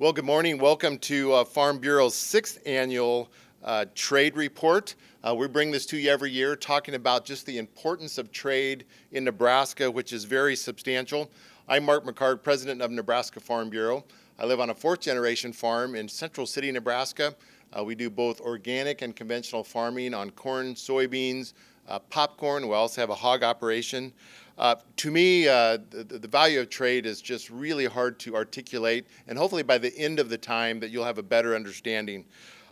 Well, good morning. Welcome to uh, Farm Bureau's sixth annual uh, trade report. Uh, we bring this to you every year, talking about just the importance of trade in Nebraska, which is very substantial. I'm Mark McHargue, president of Nebraska Farm Bureau. I live on a fourth generation farm in Central City, Nebraska. Uh, we do both organic and conventional farming on corn, soybeans, uh, popcorn. We also have a hog operation. Uh, to me, uh, the, the, value of trade is just really hard to articulate, and hopefully by the end of the time that you'll have a better understanding.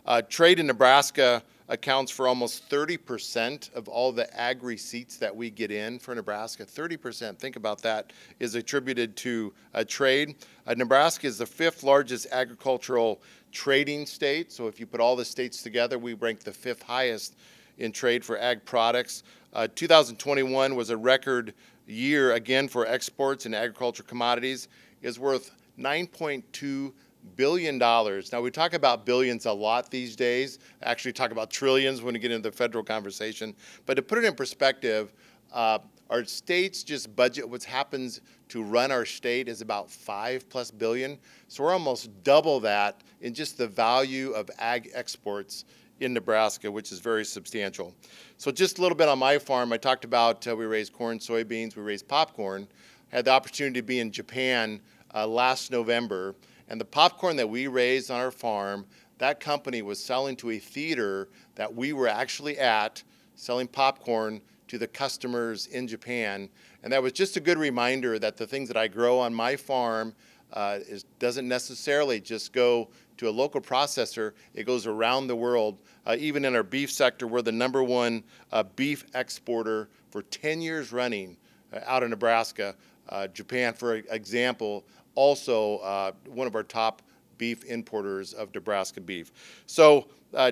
Uh, trade in Nebraska accounts for almost 30% of all the ag receipts that we get in for Nebraska. 30%, think about that, is attributed to trade. Uh, Nebraska is the fifth largest agricultural trading state. So if you put all the states together, we rank the fifth highest in trade for ag products. Uh, 2021 was a record year again for exports and agriculture commodities. is worth 9.2 billion dollars. Now we talk about billions a lot these days. Actually, talk about trillions when we get into the federal conversation. But to put it in perspective, uh, our states just budget what happens to run our state is about five plus billion. So we're almost double that in just the value of ag exports in Nebraska, which is very substantial. So just a little bit on my farm, I talked about uh, we raise corn, soybeans, we raise popcorn. I had the opportunity to be in Japan uh, last November, and the popcorn that we raised on our farm, that company was selling to a theater that we were actually at, selling popcorn to the customers in Japan. And that was just a good reminder that the things that I grow on my farm uh, is, doesn't necessarily just go to a local processor, it goes around the world. Uh, even in our beef sector, we're the number one uh, beef exporter for 10 years running uh, out of Nebraska. Uh, Japan, for example, also uh, one of our top beef importers of Nebraska beef. So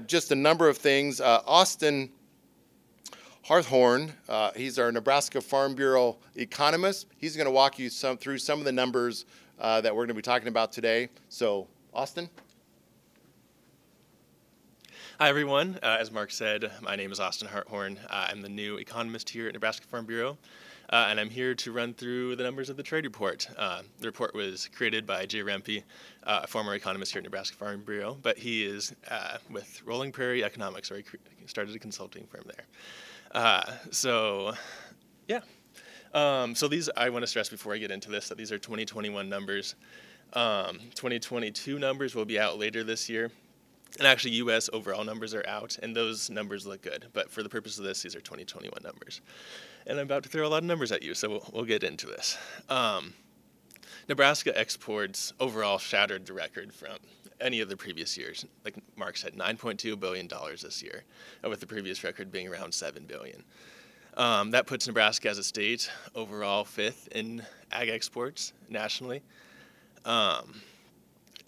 just a number of things. Austin Harthorn. Uh, he's our Nebraska Farm Bureau economist. He's going to walk you some, through some of the numbers uh, that we're going to be talking about today. So, Austin? Hi, everyone. Uh, as Mark said, my name is Austin Harthorn. Uh, I'm the new economist here at Nebraska Farm Bureau, uh, and I'm here to run through the numbers of the trade report. Uh, the report was created by Jay Rempe, a former economist here at Nebraska Farm Bureau, but he is with Rolling Prairie Economics, or he started a consulting firm there. Uh, so, yeah. Um, so these, I want to stress before I get into this that these are 2021 numbers. Um, 2022 numbers will be out later this year. And actually, U.S. overall numbers are out, and those numbers look good. But for the purpose of this, these are 2021 numbers. And I'm about to throw a lot of numbers at you, so we'll, we'll get into this. Um, Nebraska exports overall shattered the record from any of the previous years. Like Mark said, 9.2 billion dollars this year, uh, with the previous record being around 7 billion. Um, that puts Nebraska as a state overall fifth in ag exports nationally, um,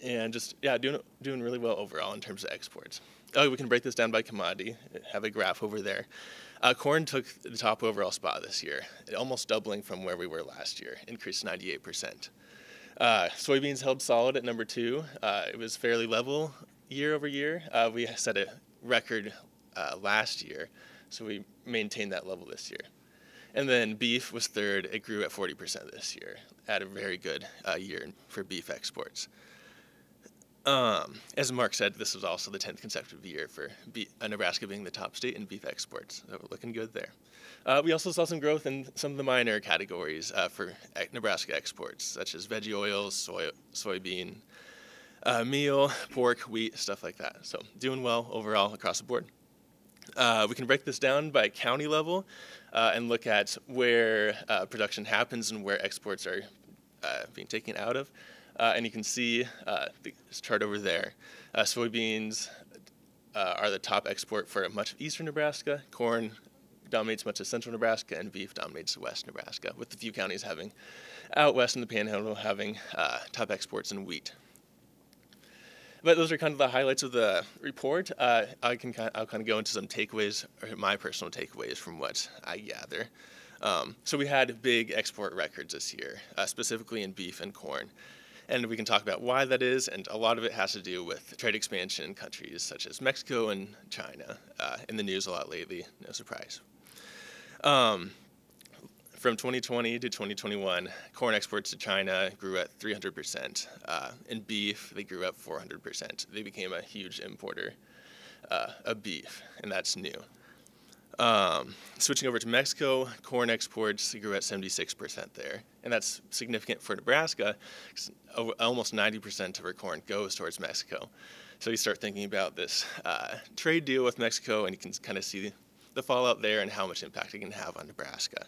and just yeah, doing doing really well overall in terms of exports. Oh, we can break this down by commodity. Have a graph over there. Uh, corn took the top overall spot this year, almost doubling from where we were last year, increased 98 percent. Uh, soybeans held solid at number two. Uh, it was fairly level year over year. Uh, we set a record uh, last year, so we maintained that level this year. And then beef was third. It grew at 40% this year. at a very good uh, year for beef exports. Um, as Mark said, this was also the 10th consecutive year for uh, Nebraska being the top state in beef exports. So we're looking good there. Uh, we also saw some growth in some of the minor categories uh, for Nebraska exports, such as veggie oils, soy, soybean, uh, meal, pork, wheat, stuff like that. So doing well overall across the board. Uh, we can break this down by county level uh, and look at where production happens and where exports are being taken out of. Uh, and you can see uh, this chart over there. Uh, soybeans are the top export for much of eastern Nebraska. Corn dominates much of central Nebraska, and beef dominates west Nebraska, with a few counties having out west in the Panhandle having uh, top exports in wheat. But those are kind of the highlights of the report. Uh, I can kind of, I'll kind of go into some takeaways, or my personal takeaways from what I gather. Um, so we had big export records this year, uh, specifically in beef and corn and we can talk about why that is, and a lot of it has to do with trade expansion in countries such as Mexico and China. Uh, in the news a lot lately, no surprise. Um, from 2020 to 2021, corn exports to China grew at 300%. Uh, in beef, they grew up 400%. They became a huge importer uh, of beef, and that's new. Um, switching over to Mexico, corn exports grew at 76% there, and that's significant for Nebraska. almost 90% of our corn goes towards Mexico. So you start thinking about this uh, trade deal with Mexico, and you can kind of see the fallout there and how much impact it can have on Nebraska.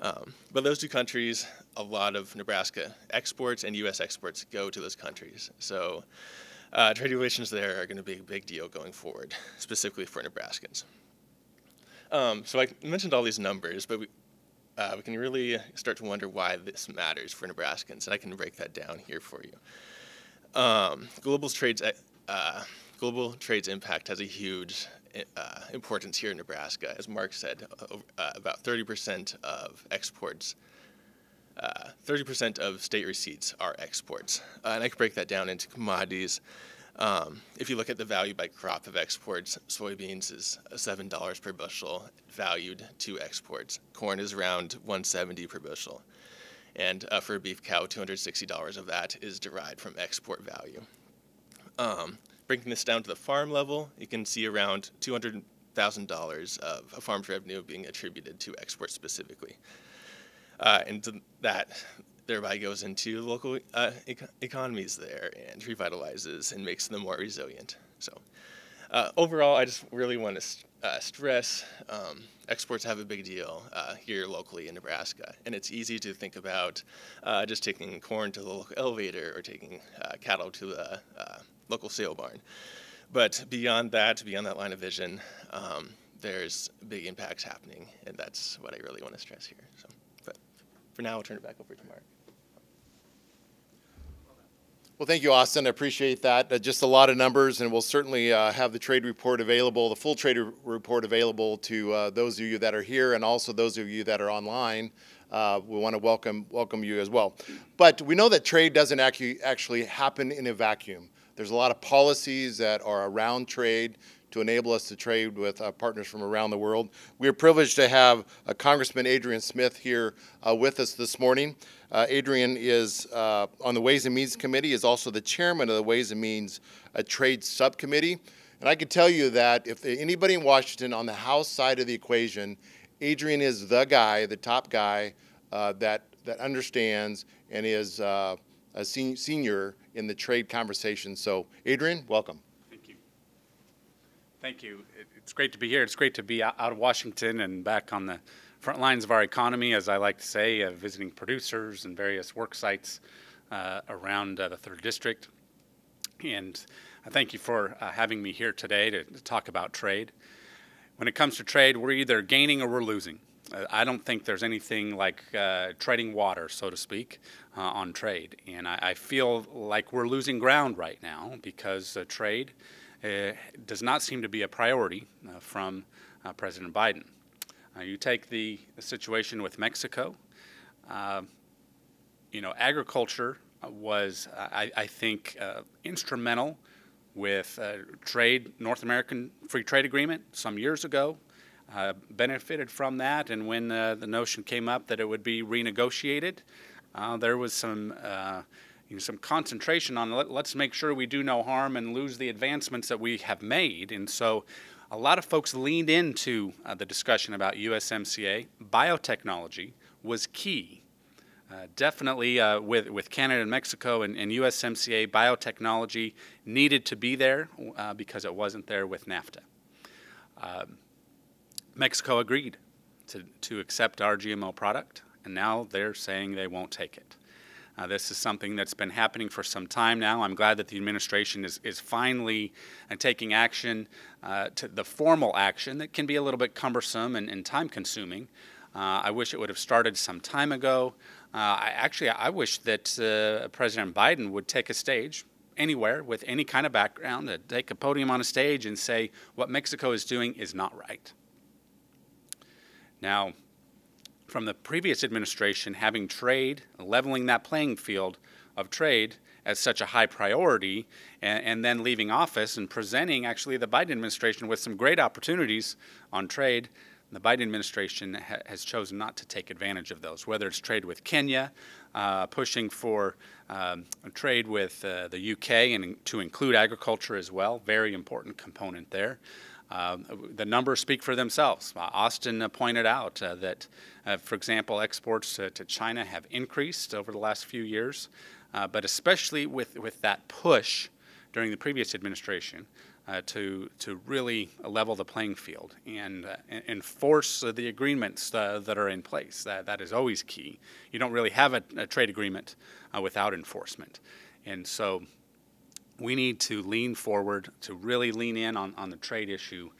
Um, but those two countries, a lot of Nebraska exports and U.S. exports go to those countries. So uh, trade relations there are going to be a big deal going forward, specifically for Nebraskans. Um, so I mentioned all these numbers, but we, uh, we can really start to wonder why this matters for Nebraskans, and I can break that down here for you. Um, global trades, uh, global trades impact has a huge uh, importance here in Nebraska. As Mark said, uh, about 30% of exports, 30% uh, of state receipts are exports. Uh, and I could break that down into commodities. Um, if you look at the value by crop of exports, soybeans is $7 per bushel valued to exports. Corn is around 170 per bushel. And uh, for a beef cow, $260 of that is derived from export value. Um, breaking this down to the farm level, you can see around $200,000 of a farm's revenue being attributed to exports specifically. Uh, and that thereby goes into local uh, economies there and revitalizes and makes them more resilient. So uh, overall, I just really want to uh, stress um, exports have a big deal uh, here locally in Nebraska. And it's easy to think about uh, just taking corn to the local elevator or taking uh, cattle to the local sale barn. But beyond that, beyond that line of vision, um, there's big impacts happening, and that's what I really want to stress here. So, but for now, I'll turn it back over to Mark. Well, thank you, Austin. I appreciate that. Uh, just a lot of numbers, and we'll certainly uh, have the trade report available, the full trade report available to uh, those of you that are here and also those of you that are online. Uh, we want to welcome welcome you as well. But we know that trade doesn't actually actually happen in a vacuum. There's a lot of policies that are around trade to enable us to trade with uh, partners from around the world. We are privileged to have uh, Congressman Adrian Smith here uh, with us this morning. Uh, Adrian is uh, on the Ways and Means Committee, is also the chairman of the Ways and Means uh, Trade Subcommittee. And I can tell you that if anybody in Washington on the House side of the equation, Adrian is the guy, the top guy that, that understands and is a senior in the trade conversation. So, Adrian, welcome. Thank you. It's great to be here. It's great to be out of Washington and back on the front lines of our economy, as I like to say, uh, visiting producers and various work sites uh, around uh, the third district. And I thank you for uh, having me here today to, to, talk about trade. When it comes to trade, we're either gaining or we're losing. Uh, I don't think there's anything like uh, trading water, so to speak, on trade. And I, I, feel like we're losing ground right now because trade does not seem to be a priority from President Biden. Uh, you take the, the, situation with Mexico. Uh, you know, agriculture was, I, I think, uh, instrumental with uh, trade, North American Free Trade Agreement some years ago. Uh, benefited from that, and when uh, the notion came up that it would be renegotiated, there was some you know, some concentration on let, us make sure we do no harm and lose the advancements that we have made. And so a lot of folks leaned into uh, the discussion about USMCA. Biotechnology was key. Uh, definitely uh, with, with Canada and Mexico and, and, USMCA, biotechnology needed to be there uh, because it wasn't there with NAFTA. Um, Mexico agreed to, to accept our GMO product, and now they're saying they won't take it. Uh, this is something that's been happening for some time now. I'm glad that the administration is, is finally uh, taking action uh, to the formal action that can be a little bit cumbersome and, and time consuming. Uh, I wish it would have started some time ago. Uh, I, actually, I wish that uh, President Biden would take a stage anywhere with any kind of background, to take a podium on a stage and say what Mexico is doing is not right. Now, from the previous administration having trade, leveling that playing field of trade as such a high priority, and, and, then leaving office and presenting actually the Biden administration with some great opportunities on trade. The Biden administration ha has chosen not to take advantage of those, whether it's trade with Kenya, uh, pushing for um, trade with uh, the UK and to include agriculture as well, very important component there. Uh, the numbers speak for themselves. Uh, Austin pointed out uh, that, uh, for example, exports to, to, China have increased over the last few years, uh, but especially with, with that push during the previous administration uh, to, to really level the playing field and enforce the agreements that are in place. That, that is always key. You don't really have a, a trade agreement without enforcement. And so we need to lean forward, to really lean in on, on the trade issue,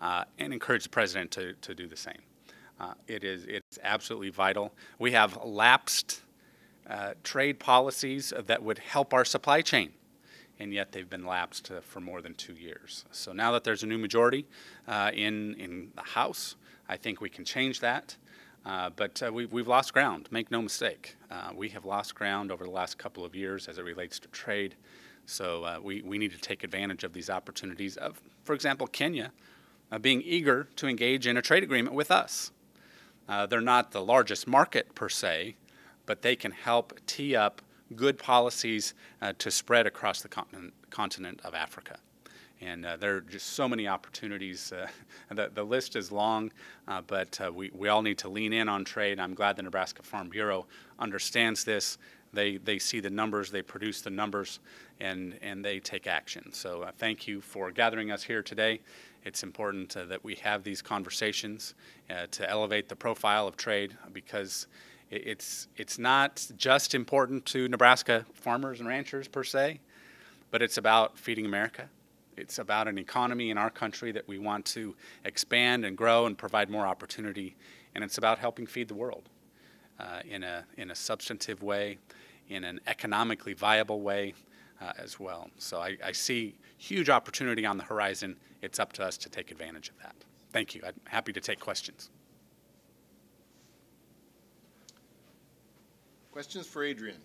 uh, and encourage the president to, to do the same. Uh, it is it's absolutely vital. We have lapsed uh, trade policies that would help our supply chain, and yet they've been lapsed uh, for more than two years. So now that there's a new majority uh, in in the House, I think we can change that. Uh, but uh, we, we've lost ground, make no mistake. Uh, we have lost ground over the last couple of years as it relates to trade. So uh, we, we need to take advantage of these opportunities of, for example, Kenya uh, being eager to engage in a trade agreement with us. Uh, they're not the largest market per se, but they can help tee up good policies uh, to spread across the continent, continent of Africa. And uh, there are just so many opportunities. Uh, the, the list is long, but we, we all need to lean in on trade. I'm glad the Nebraska Farm Bureau understands this they, they see the numbers, they produce the numbers, and, and they take action. So uh, thank you for gathering us here today. It's important uh, that we have these conversations uh, to elevate the profile of trade because it's, it's not just important to Nebraska farmers and ranchers per se, but it's about feeding America. It's about an economy in our country that we want to expand and grow and provide more opportunity. And it's about helping feed the world uh, in, a, in a substantive way in an economically viable way uh, as well. So I, I, see huge opportunity on the horizon. It's up to us to take advantage of that. Thank you. I'm happy to take questions. Questions for Adrian?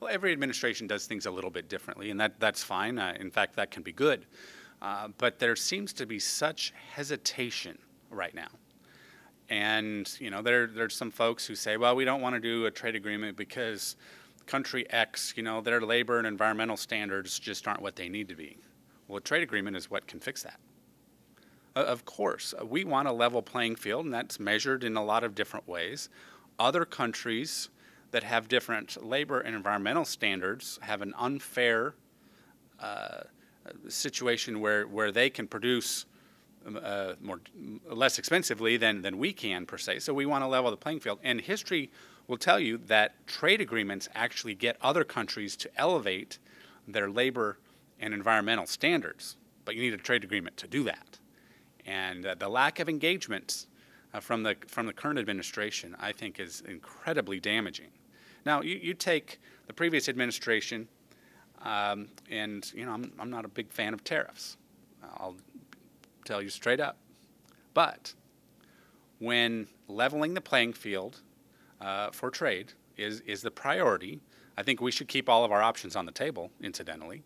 Well, every administration does things a little bit differently, and that, that's fine. Uh, in fact, that can be good. Uh, but there seems to be such hesitation right now. And, you know, there, there's some folks who say, well, we don't want to do a trade agreement because country X, you know, their labor and environmental standards just aren't what they need to be. Well, a trade agreement is what can fix that. Uh, of course, we want a level playing field, and that's measured in a lot of different ways. Other countries that have different labor and environmental standards have an unfair uh, situation where, where they can produce um, uh, more less expensively than, than we can per se. So we want to level the playing field. And history will tell you that trade agreements actually get other countries to elevate their labor and environmental standards. But you need a trade agreement to do that. And uh, the lack of engagement uh, from, the, from the current administration, I think, is incredibly damaging. Now, you, you take the previous administration, um, and you know, I'm, I'm not a big fan of tariffs. I'll tell you straight up. But when leveling the playing field uh, for trade is, is the priority, I think we should keep all of our options on the table, incidentally.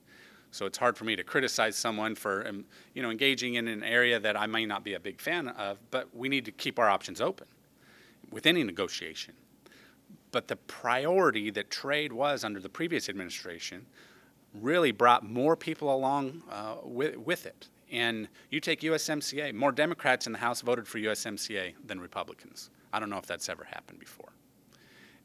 So it's hard for me to criticize someone for um, you know, engaging in an area that I may not be a big fan of, but we need to keep our options open with any negotiation. But the priority that trade was under the previous administration really brought more people along uh, with, with it. And you take USMCA, more Democrats in the House voted for USMCA than Republicans. I don't know if that's ever happened before.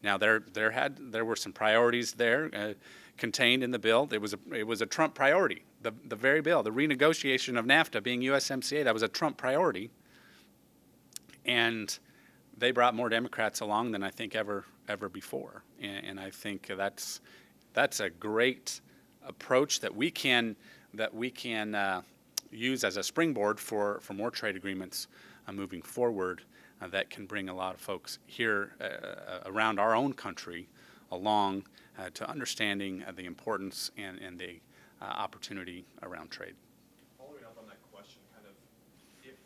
Now there, there had, there were some priorities there. Uh, contained in the bill. It was a, it was a Trump priority. The, the very bill, the renegotiation of NAFTA being USMCA, that was a Trump priority. And they brought more Democrats along than I think ever ever before. And, and I think that's that's a great approach that we can that we can uh, use as a springboard for, for more trade agreements uh, moving forward uh, that can bring a lot of folks here uh, uh, around our own country along uh, to understanding uh, the importance and, and the uh, opportunity around trade. Following up on that question, kind of, if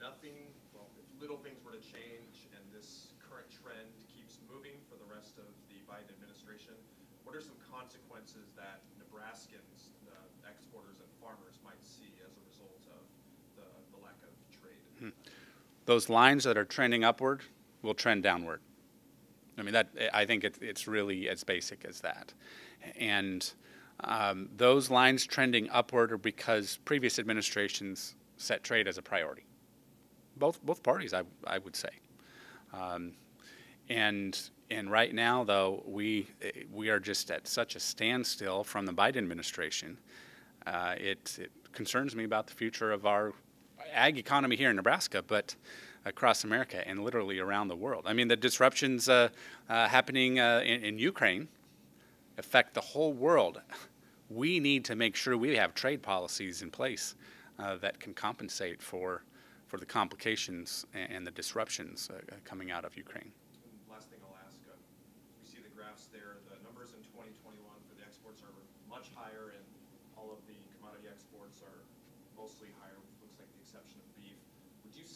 nothing, well, if little things were to change and this current trend keeps moving for the rest of the Biden administration, what are some consequences that Nebraskans, the exporters and farmers might see as a result of the, the lack of trade? Those lines that are trending upward will trend downward. I mean, that, I think it, it's really as basic as that. And um, those lines trending upward are because previous administrations set trade as a priority. Both, both parties, I, I would say. Um, and, and right now, though, we, we are just at such a standstill from the Biden administration. Uh, it, it concerns me about the future of our ag economy here in Nebraska, but across America and literally around the world. I mean, the disruptions uh, uh, happening uh, in, in, Ukraine affect the whole world. We need to make sure we have trade policies in place uh, that can compensate for, for the complications and, and the disruptions uh, coming out of Ukraine. Last thing I'll ask, uh, we see the graphs there. The numbers in 2021 for the exports are much higher, and all of the commodity exports are mostly higher, looks like the exception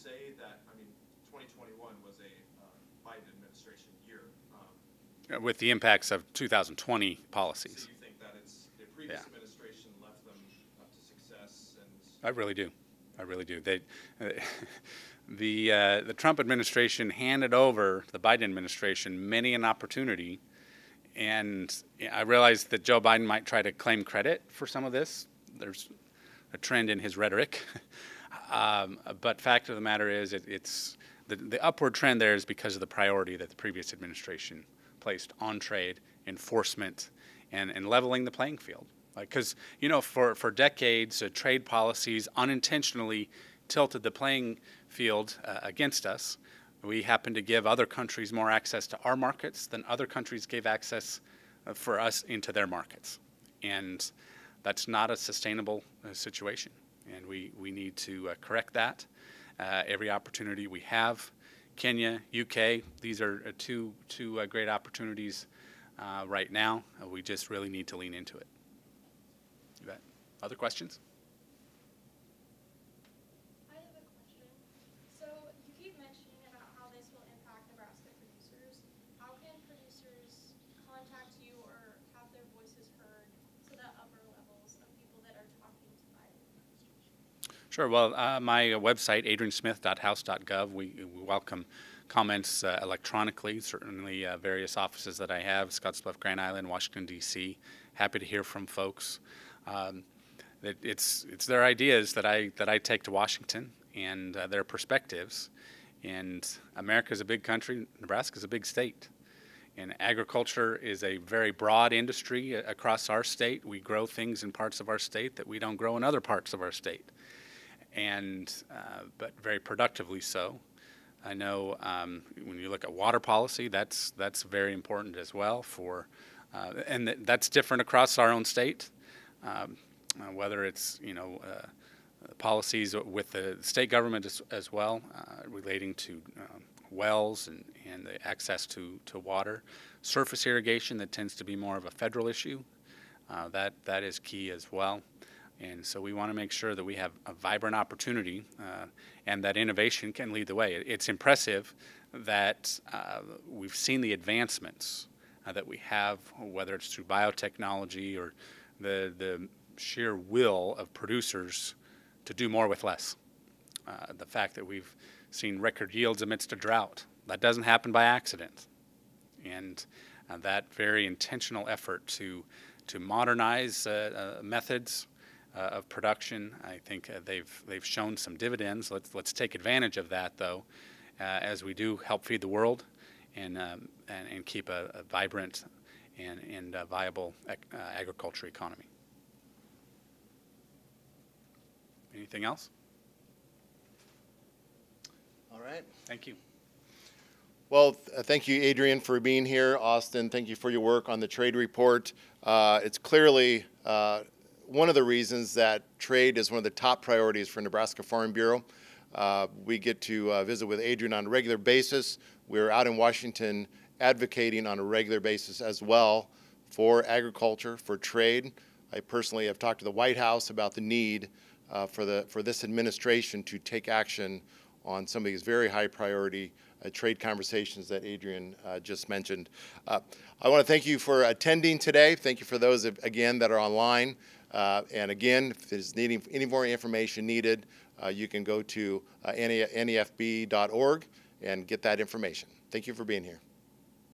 of that, I mean, 2021 was a uh, Biden administration year. Um, With the impacts of 2020 policies. So you think that it's the previous yeah. administration left them up to success? And I really do. I really do. They, uh, the uh, the Trump administration handed over the Biden administration many an opportunity, and I realize that Joe Biden might try to claim credit for some of this. There's a trend in his rhetoric, um, but fact of the matter is, it, it's the, the upward trend there is because of the priority that the previous administration placed on trade, enforcement, and, and leveling the playing field. Because, like, you know, for, for decades, uh, trade policies unintentionally tilted the playing field uh, against us. We happened to give other countries more access to our markets than other countries gave access uh, for us into their markets. And that's not a sustainable uh, situation. And we, we need to uh, correct that uh, every opportunity we have. Kenya, UK, these are uh, two, two uh, great opportunities right now. We just really need to lean into it. You bet. Other questions? Sure. Well, uh, my website, adriansmith.house.gov, we, we welcome comments uh, electronically. Certainly, uh, various offices that I have, Scottsbluff, Grand Island, Washington, D.C. Happy to hear from folks. Um, it, it's it's their ideas that I that I take to Washington and uh, their perspectives. And America is a big country. Nebraska is a big state. And agriculture is a very broad industry uh, across our state. We grow things in parts of our state that we don't grow in other parts of our state and uh, but very productively so. I know um, when you look at water policy, that's that's very important as well for, uh, and th- that's different across our own state. Um, uh, whether it's you know uh, policies with the state government as, as well uh, relating to um, wells and, and the access to, to water, surface irrigation that tends to be more of a federal issue. That that is key as well. And so we want to make sure that we have a vibrant opportunity uh, and that innovation can lead the way. It's impressive that uh, we've seen the advancements uh, that we have, whether it's through biotechnology or the, the sheer will of producers to do more with less. Uh, the fact that we've seen record yields amidst a drought, that doesn't happen by accident. And uh, that very intentional effort to, to modernize uh, methods of production. I think uh, they've they've shown some dividends. Let's let's take advantage of that though, uh, as we do help feed the world, and um, and, and, keep a, a vibrant and and viable agriculture economy. Anything else? All right. Thank you. Well, th- thank you, Adrian, for being here. Austin, thank you for your work on the trade report. Uh, it's clearly uh, one of the reasons that trade is one of the top priorities for Nebraska Farm Bureau. Uh, we get to uh, visit with Adrian on a regular basis. We're out in Washington advocating on a regular basis as well for agriculture, for trade. I personally have talked to the White House about the need uh, for, the, for this administration to take action on some of these very high priority uh, trade conversations that Adrian uh, just mentioned. Uh, I want to thank you for attending today. Thank you for those, again, that are online. Uh, and again, if there's needing any more information needed, uh, you can go to nefb.org and get that information. Thank you for being here.